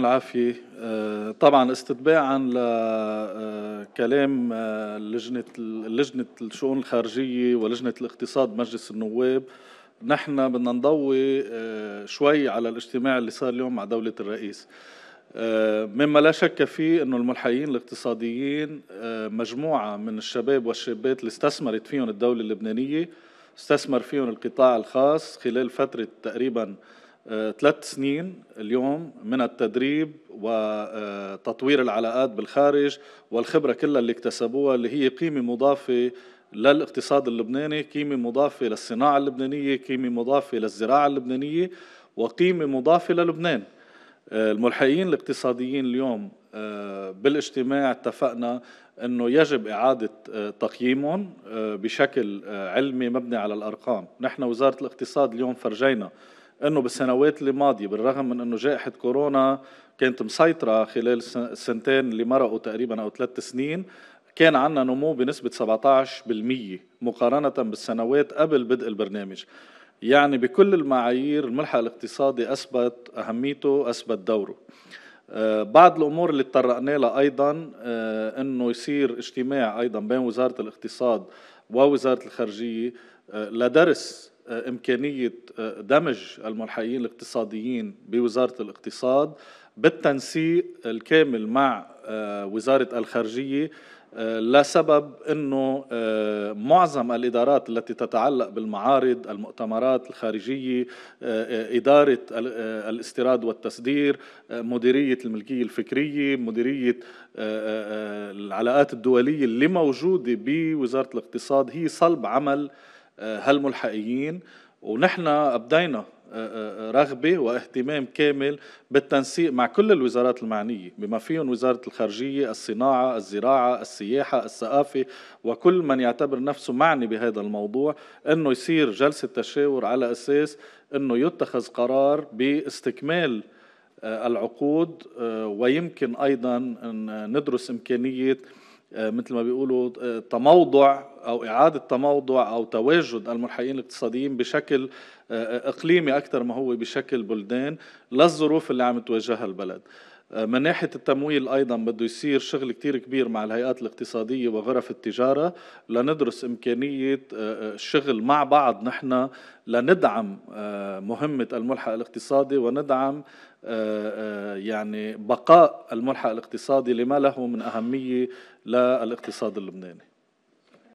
العافية. آه، طبعا استتباعا لكلام آه، لجنة لجنة الشؤون الخارجية ولجنة الاقتصاد مجلس النواب. نحن بدنا نضوي آه، شوي على الاجتماع اللي صار اليوم مع دولة الرئيس. مما لا شك فيه إنه الملحقين الاقتصاديين مجموعة من الشباب والشابات اللي استثمرت فيهم الدولة اللبنانية استثمر فيهم القطاع الخاص خلال فترة تقريبا ثلاث سنين اليوم من التدريب وتطوير العلاقات بالخارج والخبرة كلها اللي اكتسبوها اللي هي قيمة مضافة للاقتصاد اللبناني قيمة مضافة للصناعة اللبنانية قيمة مضافة للزراعة اللبنانية وقيمة مضافة للبنان. الملحقين الاقتصاديين اليوم بالاجتماع اتفقنا إنه يجب إعادة تقييمهم بشكل علمي مبني على الأرقام، نحن وزارة الاقتصاد اليوم فرجينا إنه بالسنوات الماضيه بالرغم من إنه جائحة كورونا كانت مسيطرة خلال السنتين اللي مرقوا تقريبا أو ثلاث سنين كان عندنا نمو بنسبة 17% مقارنة بالسنوات قبل بدء البرنامج. يعني بكل المعايير الملحق الاقتصادي أثبت أهميته أثبت دوره. آه، بعض الأمور اللي تطرقنا لها أيضا آه، أنه يصير اجتماع أيضا بين وزارة الاقتصاد ووزارة الخارجية آه، لدرس إمكانية آه، دمج الملحقين الاقتصاديين بوزارة الاقتصاد بالتنسيق الكامل مع آه، وزارة الخارجية آه، لسبب إنه معظم الإدارات التي تتعلق بالمعارض المؤتمرات الخارجية إدارة الاستيراد والتصدير مديرية الملكية الفكرية مديرية العلاقات الدولية اللي موجودة بوزارة الاقتصاد هي صلب عمل هالملحقين. ونحن أبدينا آه، آه، رغبة واهتمام كامل بالتنسيق مع كل الوزارات المعنية بما فيهم وزارة الخارجية الصناعة الزراعة السياحة الثقافة وكل من يعتبر نفسه معني بهذا الموضوع أنه يصير جلسة تشاور على أساس أنه يتخذ قرار باستكمال آه، العقود ويمكن أيضا ندرس إمكانية آه، مثل ما بيقولوا آه، تموضع أو إعادة تموضع أو تواجد الملحقين الاقتصاديين بشكل آه، إقليمي أكثر ما هو بشكل بلدان للظروف اللي عم تواجهها البلد. من ناحية التمويل أيضا بده يصير شغل كتير كبير مع الهيئات الاقتصادية وغرف التجارة لندرس إمكانية الشغل مع بعض نحن لندعم مهمة الملحق الاقتصادي وندعم يعني بقاء الملحق الاقتصادي لما له من أهمية للاقتصاد اللبناني.